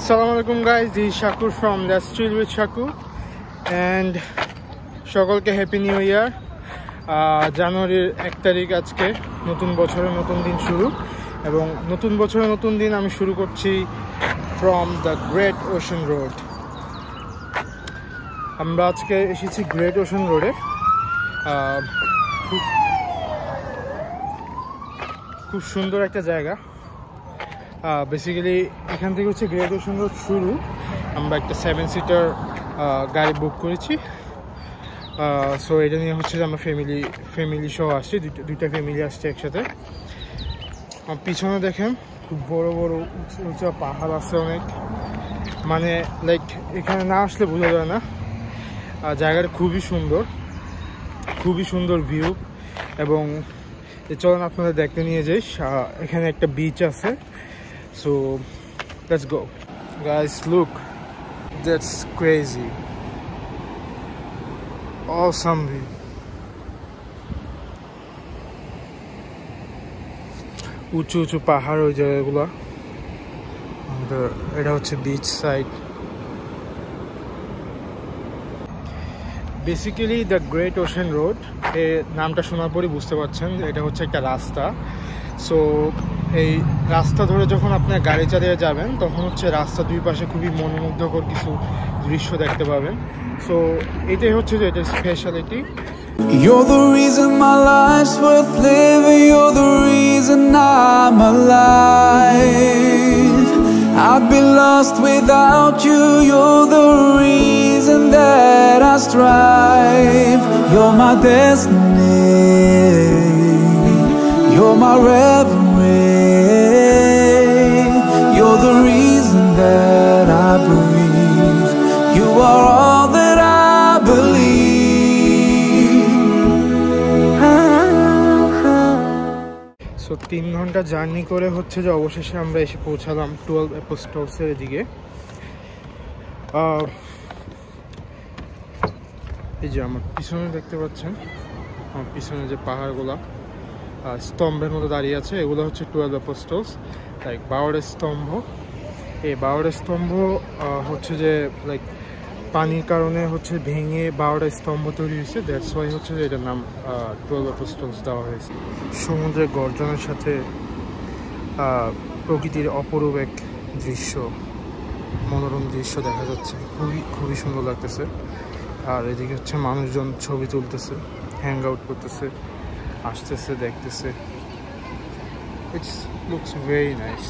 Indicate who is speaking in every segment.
Speaker 1: Assalamu আলাইকুম guys, this is from The Street with Shakur. And সকলকে happy new year জানুয়ারির এক তারিখ আজকে নতুন বছরের নতুন দিন শুরু। এবং নতুন বছরের নতুন দিন আমি শুরু করছি from the great ocean road আমরা আজকে এসেছি গ্রেট ওশন রোডে খুব সুন্দর একটা জায়গা। বেসিক্যালি এখান থেকে হচ্ছে গ্রেট ওশন রোড শুরু। আমরা একটা সেভেন সিটার গাড়ি বুক করেছি। সো এটা নিয়ে হচ্ছে যে আমরা ফ্যামিলি ফ্যামিলি সহ আসছি। দুইটা ফ্যামিলি আসছে একসাথে। পিছনে দেখেন খুব বড় বড় উঁচু, উঁচা পাহাড় আছে অনেক। মানে লাইক এখানে না আসলে বোঝা যায় না। জায়গাটা খুবই সুন্দর। খুবই সুন্দর ভিউ এবং চলেন আপনাদের দেখতে নিয়ে যাই। এখানে একটা বিচ আছে। so let's go guys look that's crazy awesome view উঁচু উঁচু পাহাড় ওই জায়গাগুলো এটা হচ্ছে beach side basically the great ocean রোডের নামটা শোনার পরই বুঝতে পারছেন এটা হচ্ছে একটা রাস্তা। সো এই রাস্তা ধরে যখন আপনার গাড়ি চালিয়ে যাবেন, তখন হচ্ছে রাস্তা দুই পাশে খুবই মনোমুগ্ধকর কিছু দৃশ্য দেখতে পাবেন। সো এটাই হচ্ছে যে এটা speciality
Speaker 2: You're the reason my life's worth living, You're the reason I'm alive I'd be lost without you. You're the reason that I strive. You're my destiny. You're my reverie. You're the reason that I breathe. You are all that
Speaker 1: তিন ঘণ্টা journey করে হচ্ছে যে অবশেষে আমরা এসে পৌঁছালাম twelve অ্যাপোস্টলসের দিকে এই যে আমার পিছনে দেখতে পাচ্ছেন? আমার পিছনে যে পাহাড়গুলা স্তম্ভের মতো দাঁড়িয়ে আছে, এগুলো হচ্ছে টুয়েলভ অ্যাপোস্টলস লাইক বারোটা স্তম্ভ। এই বারোটা স্তম্ভ হচ্ছে যে লাইক পানির কারণে হচ্ছে ভেঙে বারোটা স্তম্ভ তৈরি হয়েছে। দ্যাটস ওয়াই হচ্ছে এটার নাম টুয়েলভ অ্যাপোস্টলস দেওয়া হয়েছে। সমুদ্রের গর্জনের সাথে প্রকৃতির অপরূপ এক দৃশ্য মনোরম দৃশ্য দেখা যাচ্ছে। খুবই খুবই সুন্দর লাগতেছে। আর এদিকে হচ্ছে মানুষজন ছবি তুলতেছে হ্যাং আউট করতেছে আসতেছে দেখতেছে। It's looks very nice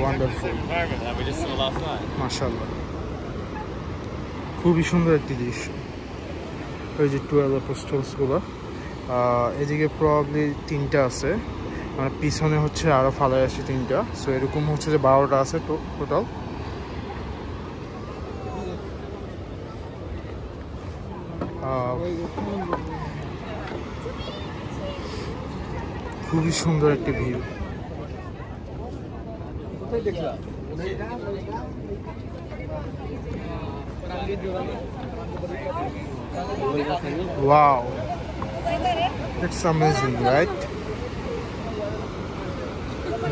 Speaker 1: wonderful মাশাল্লাহ খুবই সুন্দর একটি দৃশ্য। ওই যে টুয়েলভ পোস্টলসগুলো এদিকে প্রবাবলি তিনটা আছে। মানে পিছনে হচ্ছে আরও ফালাই আছে তিনটা। সো এরকম হচ্ছে যে বারোটা আছে টোটাল খুবই সুন্দর একটি view. Wow, that's amazing, right?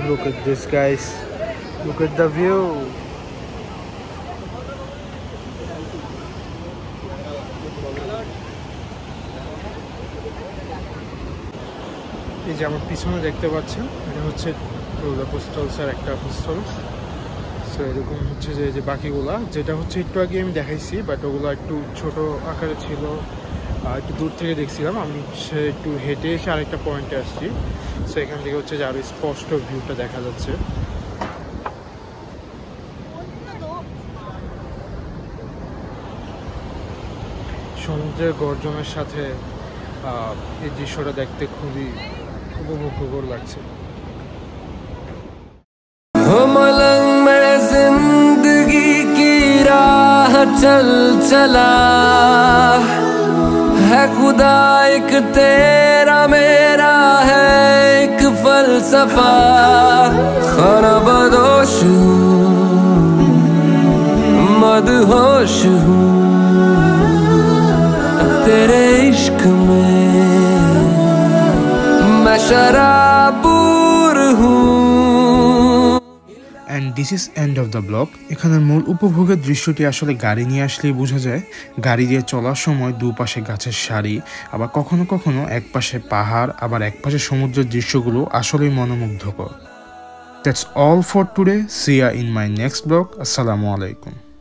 Speaker 1: Look at this, guys. Look at the view. এই যে আমার পিছনে দেখতে পাচ্ছেন এটা হচ্ছে পোস্টলসের একটা পোস্টলস সো এরকম হচ্ছে যে যে বাকিগুলা, যেটা হচ্ছে একটু আগে আমি দেখাইছি বাট ওগুলো একটু ছোট আকারে ছিল একটু দূর থেকে দেখছিলাম। আমি সে একটু হেঁটে এসে আরেকটা পয়েন্টে আসছি। সো এখান থেকে হচ্ছে যে আরও স্পষ্ট ভিউটা দেখা যাচ্ছে। সমুদ্রের গর্জনের সাথে এই দৃশ্যটা দেখতে খুবই উপভোগ্যকর লাগছে।
Speaker 2: चल चला है खुदा एक तेरा मेरा है एक फलसफा। खाना बदोश मदहोश हूँ। तेरे इश्क में मैं शराबूर हूँ।
Speaker 1: And this is end of the vlog এখানে মূল উপভোগের দৃশ্যটি আসলে গাড়ি নিয়ে আসলেই বোঝা যায়। গাড়ি দিয়ে চলার সময় দুপাশে গাছের সারি, আবার কখনো কখনো একপাশে পাহাড়, আবার একপাশে সমুদ্রের দৃশ্যগুলো আসলেই মনোমুগ্ধকর। That's all for today see ya in my next vlog আসসালামু আলাইকুম